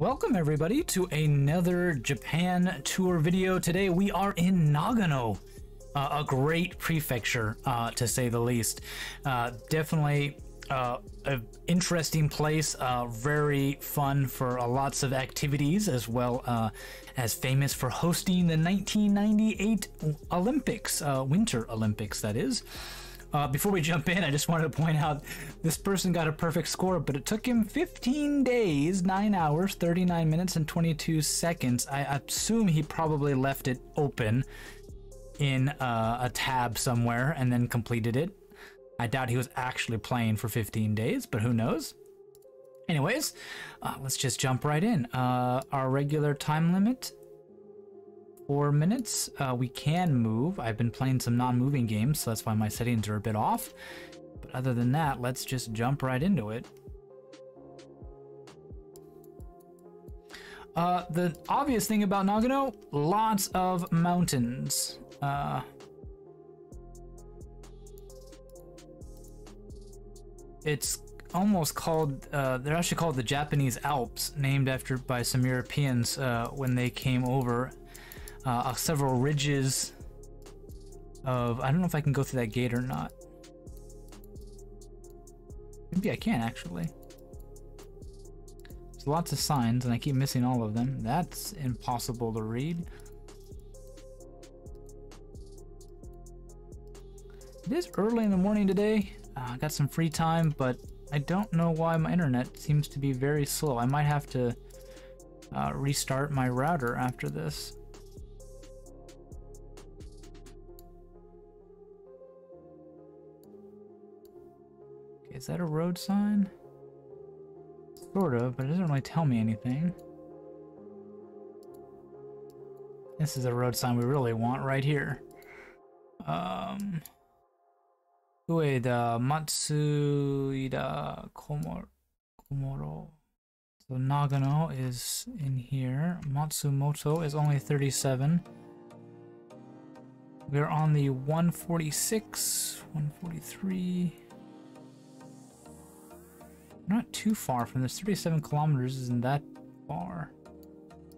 Welcome everybody to another Japan tour video. Today we are in Nagano, uh, a great prefecture uh, to say the least. Uh, definitely uh, an interesting place, uh, very fun for uh, lots of activities, as well as famous for hosting the 1998 Olympics, Winter Olympics, that is. Uh, before we jump in, I just wanted to point out this person got a perfect score, but it took him 15 days, 9 hours, 39 minutes, and 22 seconds. I assume he probably left it open in uh, a tab somewhere and then completed it. I doubt he was actually playing for 15 days, but who knows? Anyways, uh, let's just jump right in. Uh, our regular time limit four minutes. Uh, we can move. I've been playing some non-moving games, so that's why my settings are a bit off. But other than that, let's just jump right into it. Uh, the obvious thing about Nagano, lots of mountains. Uh, it's almost called, uh, they're actually called the Japanese Alps, named after by some Europeans uh, when they came over uh, several ridges of I don't know if I can go through that gate or not. Maybe I can actually. There's lots of signs and I keep missing all of them. That's impossible to read. It is early in the morning today. Uh, I got some free time, but I don't know why my internet seems to be very slow. I might have to uh, restart my router after this. Is that a road sign? Sort of, but it doesn't really tell me anything. This is a road sign we really want right here. Um, Ueda Matsuida Komoro. Komoro. So Nagano is in here. Matsumoto is only 37. We're on the 146, 143 not too far from this. 37 kilometers isn't that far.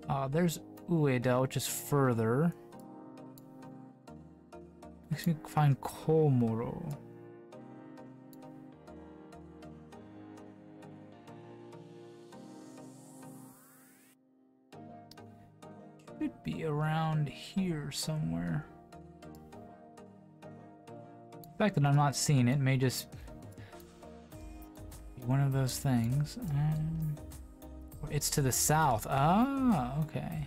Uh, there's Ueda, which is further. Makes me find Komoro. Should be around here somewhere. The fact that I'm not seeing it may just one of those things. It's to the south. Ah, okay.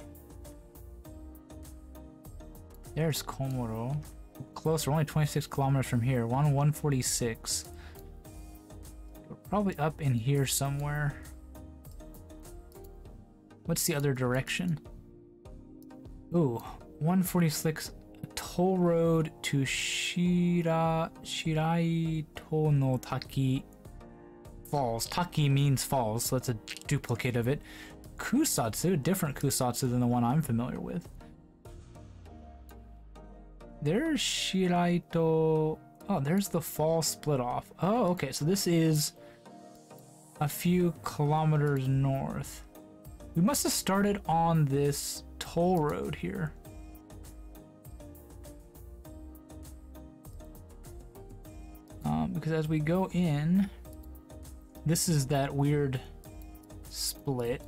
There's Komoro. Closer, only 26 kilometers from here. One 146. We're probably up in here somewhere. What's the other direction? Ooh, 146 toll road to Shira Shiraito no Taki falls. Taki means falls, so that's a duplicate of it. Kusatsu, different Kusatsu than the one I'm familiar with. There's Shiraito... Oh, there's the fall split off. Oh, okay, so this is a few kilometers north. We must have started on this toll road here. Um, because as we go in, this is that weird split.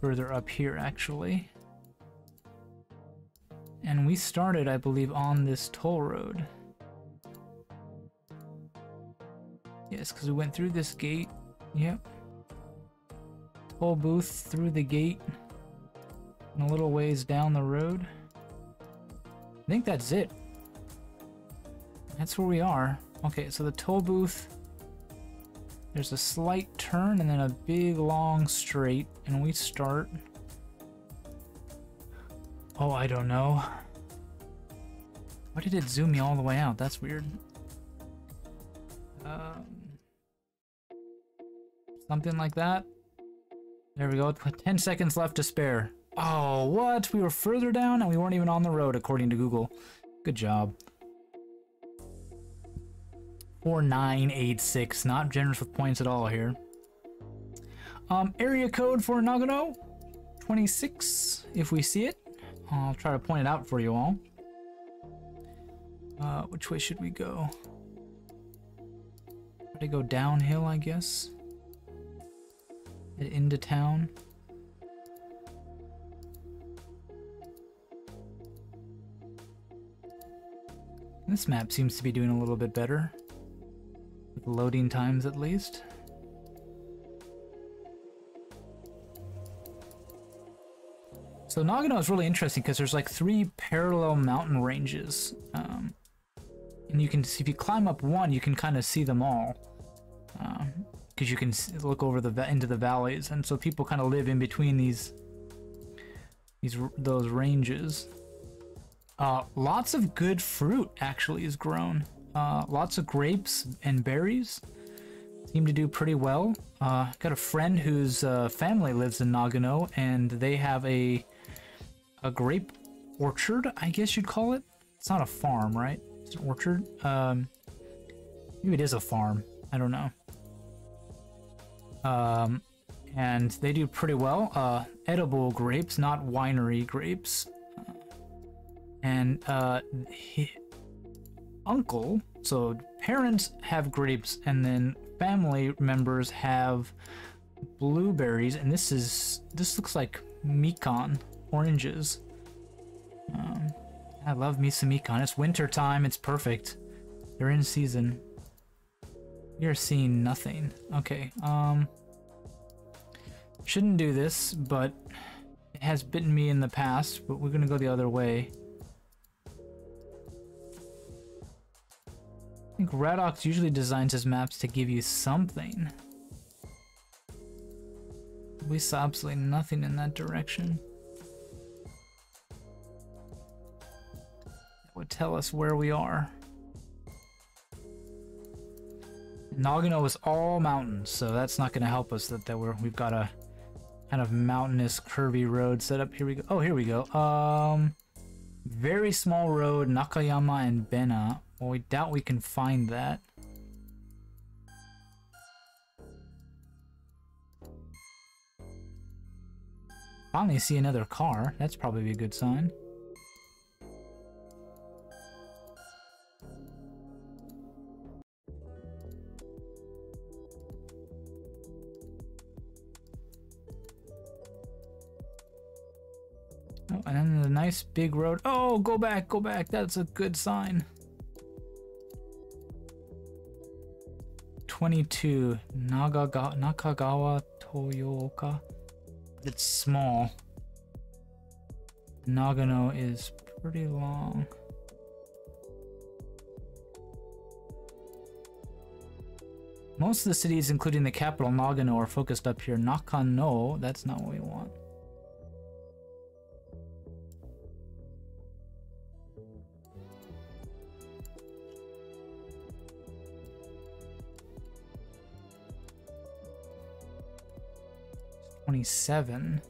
Further up here, actually. And we started, I believe, on this toll road. Yes, because we went through this gate. Yep. Toll booth through the gate. And a little ways down the road. I think that's it. That's where we are. Okay, so the toll booth there's a slight turn and then a big long straight, and we start... Oh, I don't know. Why did it zoom me all the way out? That's weird. Um, something like that. There we go. 10 seconds left to spare. Oh, what? We were further down and we weren't even on the road, according to Google. Good job. 4986. Not generous with points at all here. Um, area code for Nagano, 26, if we see it. I'll try to point it out for you all. Uh, which way should we go? Try to go downhill, I guess. Head into town. This map seems to be doing a little bit better. Loading times, at least. So Nagano is really interesting because there's like three parallel mountain ranges. Um, and you can see, if you climb up one, you can kind of see them all. Because um, you can look over the into the valleys. And so people kind of live in between these, these those ranges. Uh, lots of good fruit actually is grown. Uh, lots of grapes and berries seem to do pretty well. Uh, got a friend whose uh, family lives in Nagano, and they have a a grape orchard, I guess you'd call it. It's not a farm, right? It's an orchard. Um, maybe it is a farm. I don't know. Um, and they do pretty well. Uh, edible grapes, not winery grapes. and uh, he, uncle, so parents have grapes, and then family members have blueberries, and this is this looks like mikan oranges. Um, I love me some mikan. It's winter time. It's perfect. They're in season. Are seeing nothing. Okay. Um. Shouldn't do this, but it has bitten me in the past. But we're gonna go the other way. I think Radox usually designs his maps to give you something. We saw absolutely nothing in that direction. That would tell us where we are. Nagano is all mountains, so that's not going to help us that, that we're, we've got a kind of mountainous curvy road set up. Here we go. Oh, here we go. Um, very small road, Nakayama and Bena. Well, we doubt we can find that. Finally see another car. That's probably a good sign. Oh, and then the nice big road. Oh, go back, go back. That's a good sign. 22 Nagaga Nakagawa Toyoka. It's small. Nagano is pretty long. Most of the cities, including the capital Nagano, are focused up here. Nakano, that's not what we want. 27.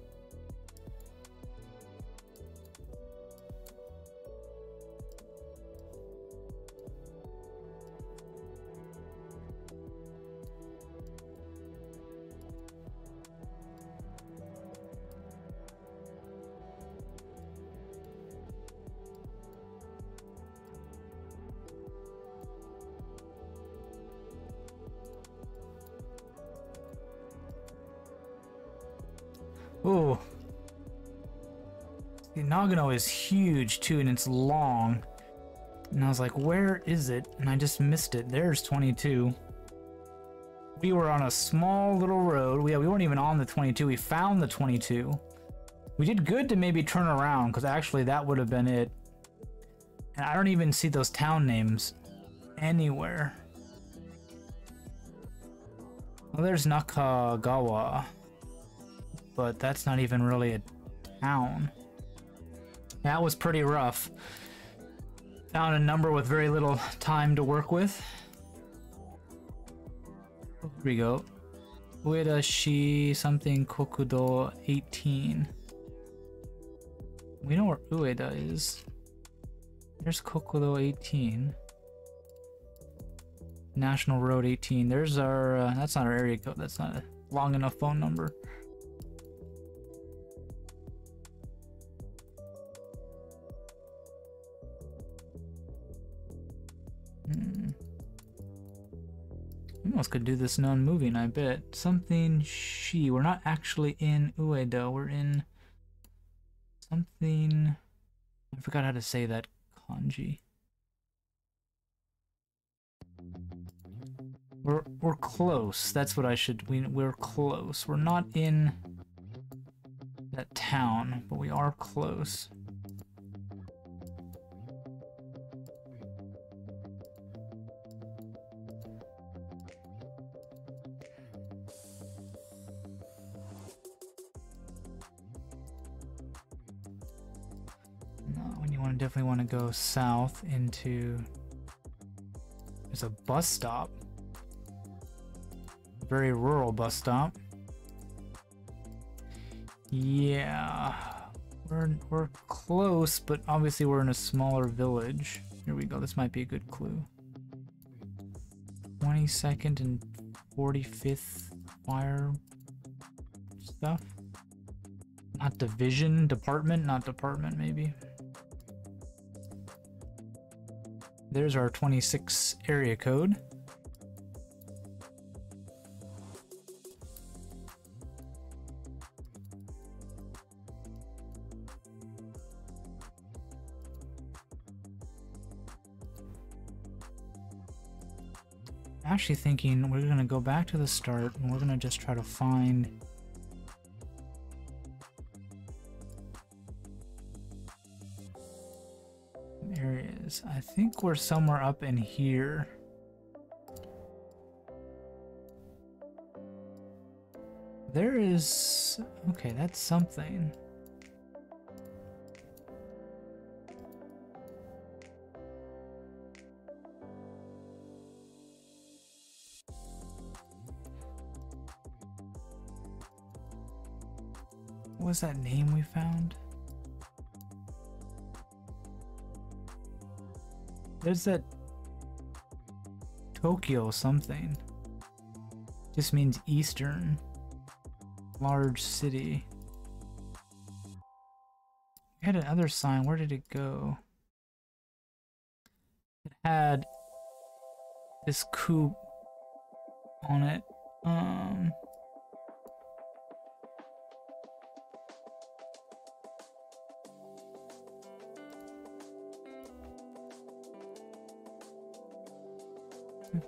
The Nagano is huge too, and it's long. And I was like, where is it? And I just missed it. There's 22. We were on a small little road. Yeah, we weren't even on the 22. We found the 22. We did good to maybe turn around, because actually that would have been it. And I don't even see those town names anywhere. Well, there's Nakagawa but that's not even really a town. That was pretty rough. Found a number with very little time to work with. Here we go. Ueda Shi something Kokudo 18. We know where Ueda is. There's Kokudo 18. National Road 18. There's our, uh, that's not our area code. That's not a, long enough phone number. Could do this non-moving, I bet. Something she. We're not actually in Ueda. We're in something. I forgot how to say that kanji. We're we're close. That's what I should. We we're close. We're not in that town, but we are close. Definitely want to go south into. There's a bus stop very rural bus stop. Yeah, we're, we're close, but obviously we're in a smaller village. Here we go, this might be a good clue. 22nd and 45th fire stuff. Not division, department, not department maybe. There's our 26 area code. actually thinking we're gonna go back to the start and we're gonna just try to find I think we're somewhere up in here. There is... Okay, that's something. What was that name we found? There's that Tokyo something. Just means eastern. Large city. We had another sign. Where did it go? It had this coupe on it. Um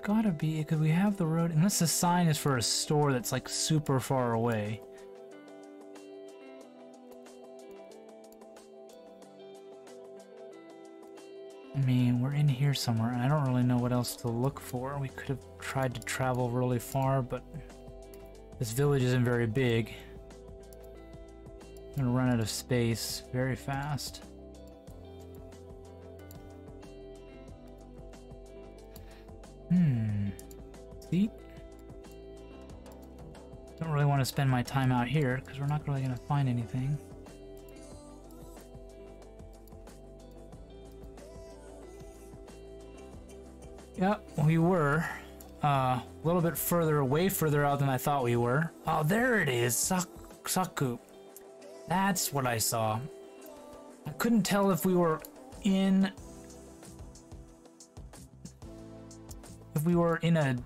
gotta be, because we have the road, unless the sign is for a store that's like super far away. I mean, we're in here somewhere, I don't really know what else to look for. We could have tried to travel really far, but this village isn't very big. I'm gonna run out of space very fast. Hmm. See? Don't really want to spend my time out here because we're not really going to find anything. Yep, we were. Uh, a little bit further, way further out than I thought we were. Oh, there it is. Sak Saku. That's what I saw. I couldn't tell if we were in if we were in a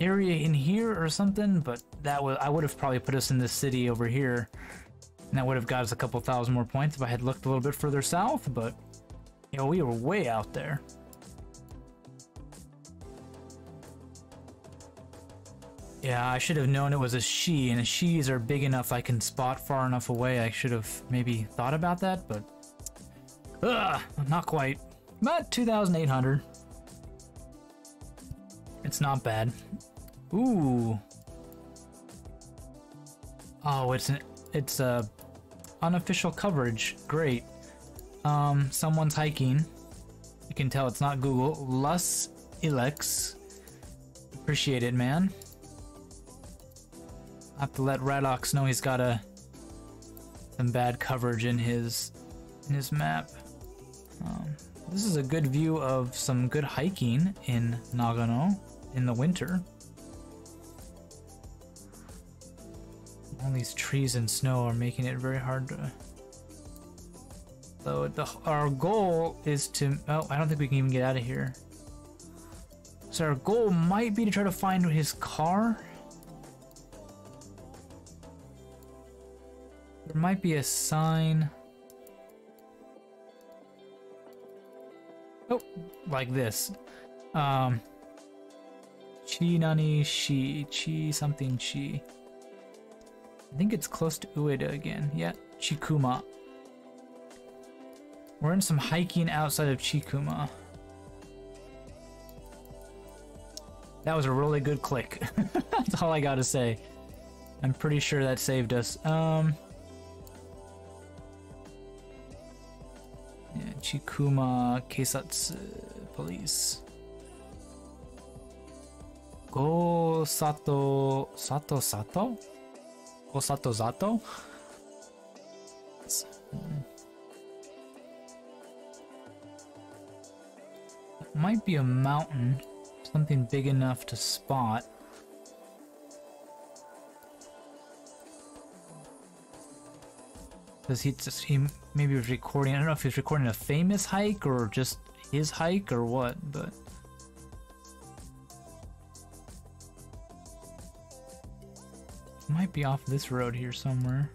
area in here or something, but that would I would have probably put us in this city over here. And that would have got us a couple thousand more points if I had looked a little bit further south, but you know, we were way out there. Yeah, I should have known it was a she, and she's are big enough I can spot far enough away. I should have maybe thought about that, but... Ugh, not quite. About 2,800. It's not bad. Ooh. Oh, it's an, it's a unofficial coverage. Great. Um, someone's hiking. You can tell it's not Google. Lus Ilex. Appreciate it, man. I have to let Radox know he's got a some bad coverage in his in his map. Um, this is a good view of some good hiking in Nagano in the winter. All these trees and snow are making it very hard to... So the, our goal is to... Oh, I don't think we can even get out of here. So our goal might be to try to find his car. There might be a sign. Oh, like this. Um, chi nani shi, chi something chi. I think it's close to Ueda again. Yeah, Chikuma. We're in some hiking outside of Chikuma. That was a really good click. That's all I gotta say. I'm pretty sure that saved us. Um, yeah, Chikuma Keisatsu Police. Go Sato Sato Sato? Go Sato Zato? Might be a mountain. Something big enough to spot. Because he just, he maybe was recording, I don't know if he's recording a famous hike or just his hike or what, but... Might be off this road here somewhere.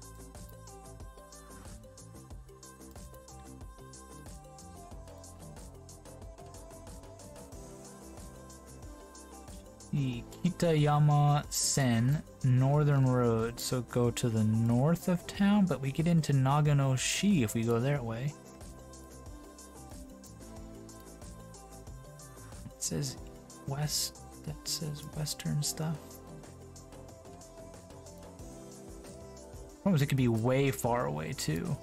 the Kitayama Sen Northern Road. So go to the north of town, but we get into Nagano-shi if we go that way. It says west, that says western stuff. Suppose it could be way far away too.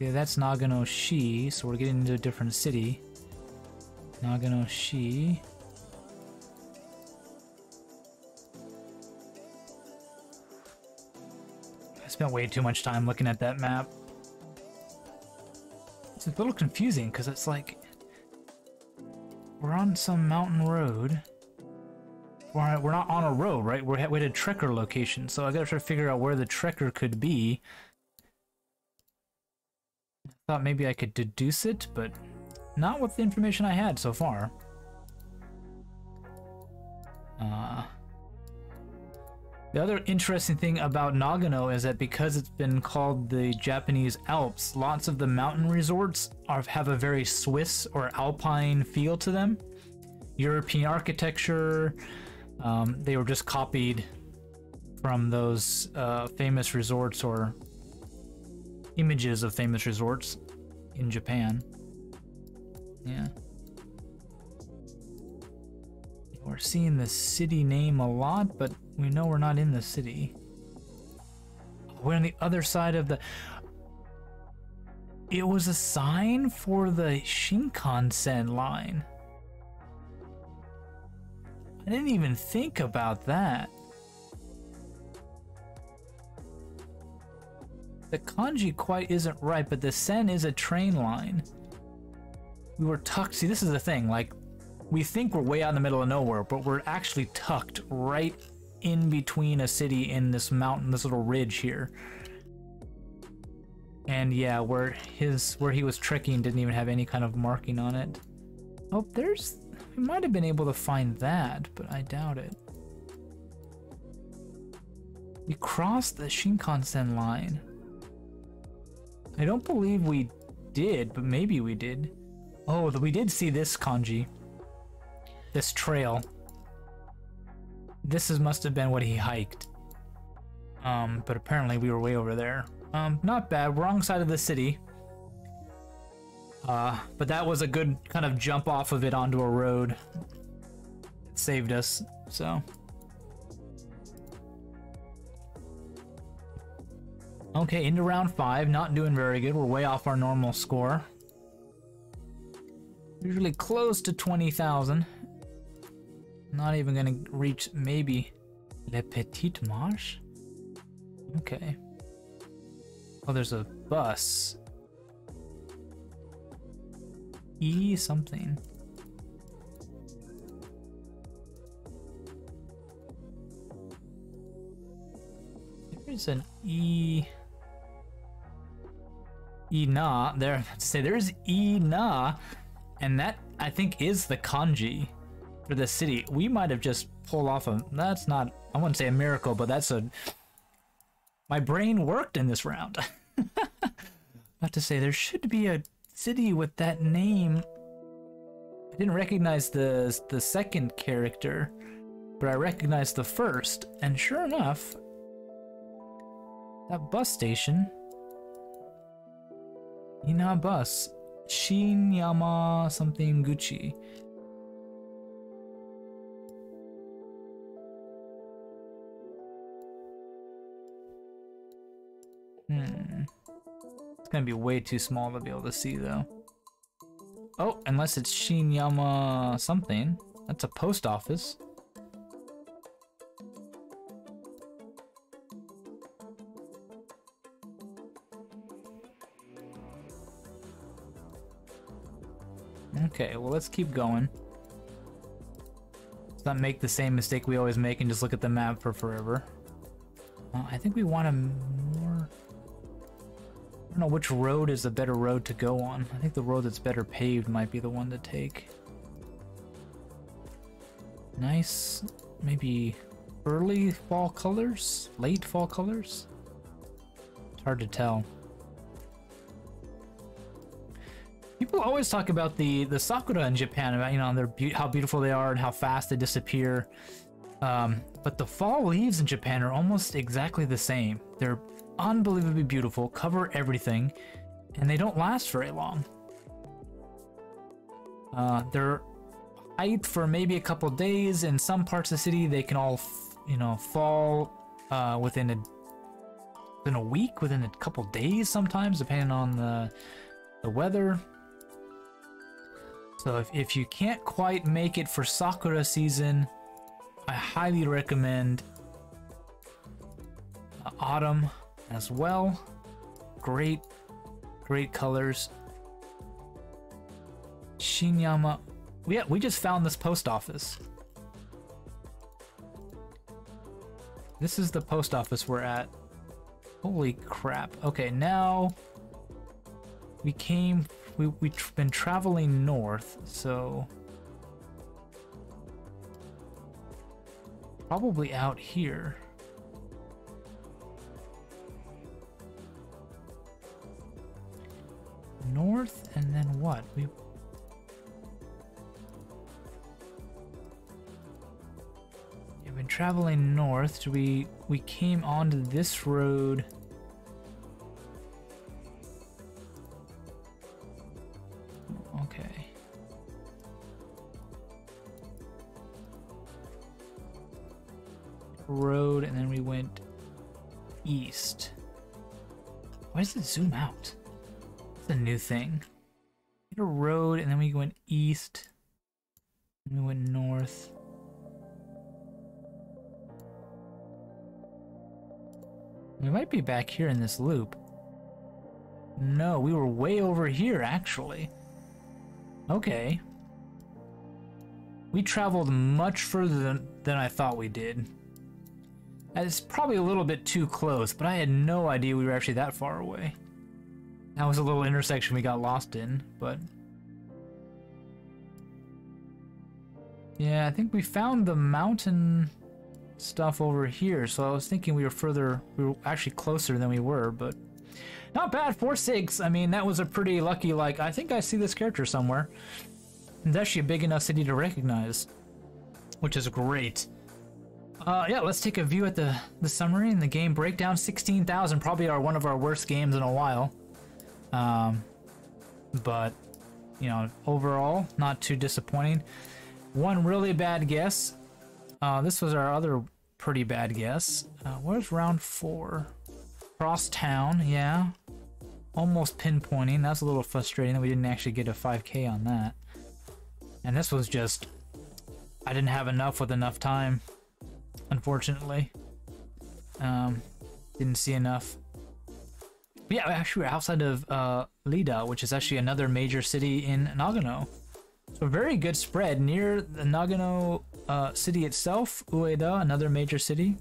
Yeah, that's Nagano-shi, so we're getting into a different city. Nagano-shi. I spent way too much time looking at that map. It's a little confusing because it's like we're on some mountain road. We're, we're not on a road, right? We're at a trekker location, so I gotta try to figure out where the trekker could be I Thought maybe I could deduce it, but not with the information I had so far. Uh, the other interesting thing about Nagano is that because it's been called the Japanese Alps, lots of the mountain resorts are, have a very Swiss or Alpine feel to them. European architecture, um, they were just copied from those uh, famous resorts or images of famous resorts in Japan. Yeah. We're seeing the city name a lot, but we know we're not in the city. We're on the other side of the... It was a sign for the Shinkansen line. I didn't even think about that. The kanji quite isn't right, but the sen is a train line. We were tucked. See, this is the thing. Like, we think we're way out in the middle of nowhere, but we're actually tucked right in between a city in this mountain, this little ridge here. And yeah, where his where he was trekking didn't even have any kind of marking on it. Oh, there's we might have been able to find that, but I doubt it. We crossed the Shinkansen line. I don't believe we did, but maybe we did. Oh, we did see this kanji. This trail. This is, must have been what he hiked. Um, but apparently we were way over there. Um, not bad. Wrong side of the city. Uh, but that was a good kind of jump off of it onto a road. It saved us, so. Okay, into round five, not doing very good. We're way off our normal score. Usually close to 20,000. Not even gonna reach maybe Le Petit Marche? Okay. Oh, there's a bus. E something. There's an E. E na. There, say there's E na, and that I think is the kanji for the city. We might have just pulled off a. That's not. I wouldn't say a miracle, but that's a. My brain worked in this round. About to say there should be a city with that name. I didn't recognize the the second character, but I recognized the first, and sure enough, that bus station. Ina bus. Shinyama something Gucci. Hmm. It's gonna be way too small to be able to see though. Oh, unless it's Shinyama something. That's a post office. Okay, well let's keep going. Let's not make the same mistake we always make and just look at the map for forever. I think we want. I don't know which road is the better road to go on. I think the road that's better paved might be the one to take. Nice, maybe early fall colors? Late fall colors? It's hard to tell. People always talk about the the sakura in Japan about you know their be how beautiful they are and how fast they disappear. Um, but the fall leaves in Japan are almost exactly the same. They're unbelievably beautiful, cover everything, and they don't last very long. Uh, they're height for maybe a couple days. In some parts of the city, they can all, you know, fall uh, within a within a week, within a couple days sometimes, depending on the the weather. So if, if you can't quite make it for Sakura season, I highly recommend uh, Autumn as well. Great, great colors. Shinyama. Yeah, we just found this post office. This is the post office we're at. Holy crap. Okay, now we came we, we've been traveling north, so... Probably out here. North, and then what? We... We've been traveling north. We we came onto this road Okay. road and then we went east. Why does it zoom out? It's a new thing. A road and then we went east. We went north. We might be back here in this loop. No, we were way over here actually. Okay. We traveled much further than, than I thought we did. It's probably a little bit too close, but I had no idea we were actually that far away. That was a little intersection we got lost in, but... Yeah, I think we found the mountain stuff over here, so I was thinking we were further, we were actually closer than we were, but... Not bad, 4-6, I mean, that was a pretty lucky, like, I think I see this character somewhere. It's actually a big enough city to recognize, which is great. Uh, yeah, let's take a view at the, the summary and the game breakdown. 16,000, probably are one of our worst games in a while. Um, but, you know, overall, not too disappointing. One really bad guess. Uh, this was our other pretty bad guess. Uh, where's round four? Cross town, yeah. Almost pinpointing. That's a little frustrating that we didn't actually get a 5k on that. And this was just... I didn't have enough with enough time unfortunately. Um, didn't see enough. Yeah, actually, we're outside of uh, Iida, which is actually another major city in Nagano. So very good spread near the Nagano uh, city itself, Ueda, another major city.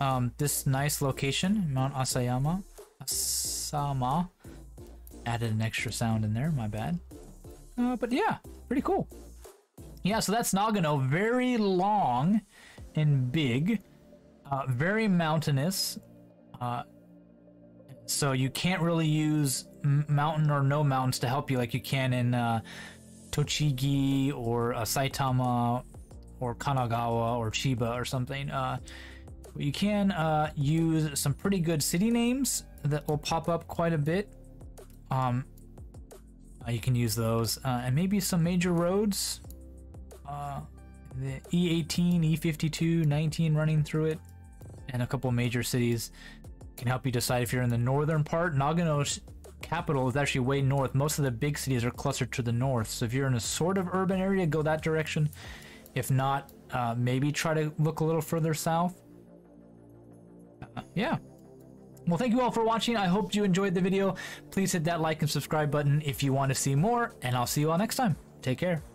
Um, this nice location, Mount Asayama, Asama. Added an extra sound in there, my bad. Uh, but yeah, pretty cool. Yeah, so that's Nagano. Very long and big, uh, very mountainous. Uh, so you can't really use mountain or no mountains to help you like you can in uh, Tochigi or uh, Saitama or Kanagawa or Chiba or something. Uh, you can uh, use some pretty good city names that will pop up quite a bit. Um, uh, you can use those uh, and maybe some major roads. Uh, the E18, E52, 19 running through it, and a couple major cities can help you decide if you're in the northern part. Nagano's capital is actually way north. Most of the big cities are clustered to the north. So if you're in a sort of urban area, go that direction. If not, uh, maybe try to look a little further south. Uh, yeah. Well, thank you all for watching. I hope you enjoyed the video. Please hit that like and subscribe button if you want to see more, and I'll see you all next time. Take care.